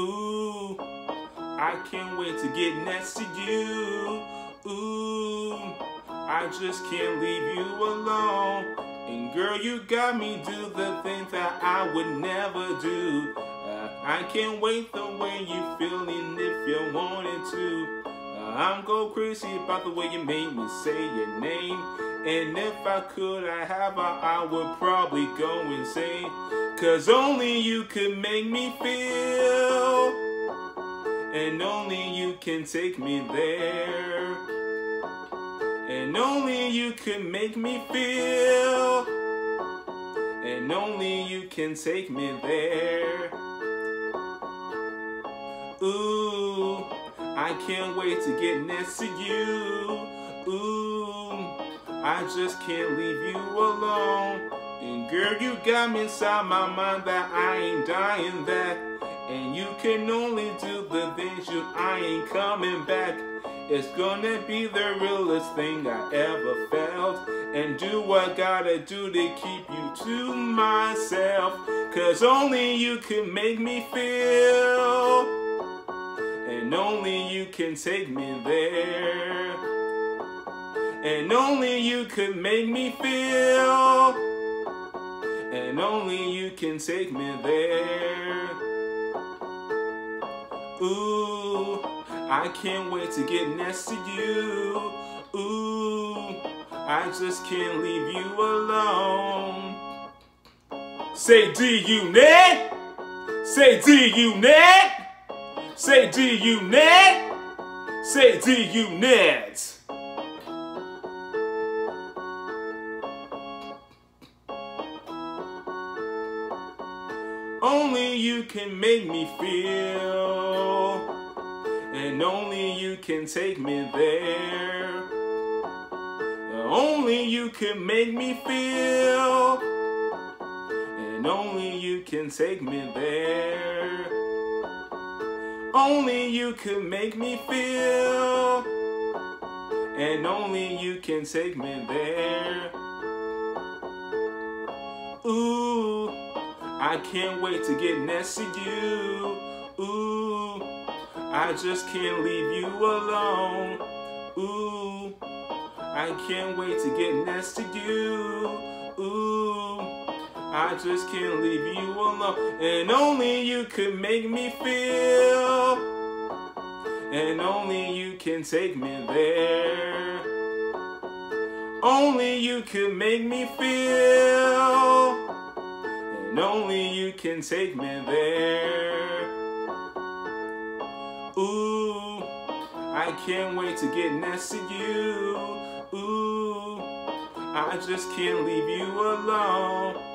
Ooh, I can't wait to get next to you. Ooh, I just can't leave you alone. And girl, you got me do the things that I would never do. Uh, I can't wait the way you feeling if you wanted to. Uh, I'm go crazy about the way you made me say your name. And if I could, I have a, I would probably go insane. Cause only you could make me feel. And only you can take me there. And only you can make me feel. And only you can take me there. Ooh, I can't wait to get next to you. Ooh, I just can't leave you alone. And girl, you got me inside my mind that I ain't dying that. And you can only do the you, I ain't coming back. It's gonna be the realest thing I ever felt. And do what gotta do to keep you to myself. Cause only you can make me feel. And only you can take me there. And only you could make me feel. And only you can take me there. Ooh, I can't wait to get next to you. Ooh, I just can't leave you alone. Say D-Unit! Say D-Unit! Say D-Unit! Say D-Unit! Only you can make me feel, and only you can take me there. Only you can make me feel, and only you can take me there. Only you can make me feel, and only you can take me there. Ooh, I can't wait to get next to you. Ooh, I just can't leave you alone. Ooh, I can't wait to get next to you. Ooh, I just can't leave you alone. And only you can make me feel. And only you can take me there. Only you can make me feel. Only you can take me there. Ooh, I can't wait to get next to you. Ooh, I just can't leave you alone.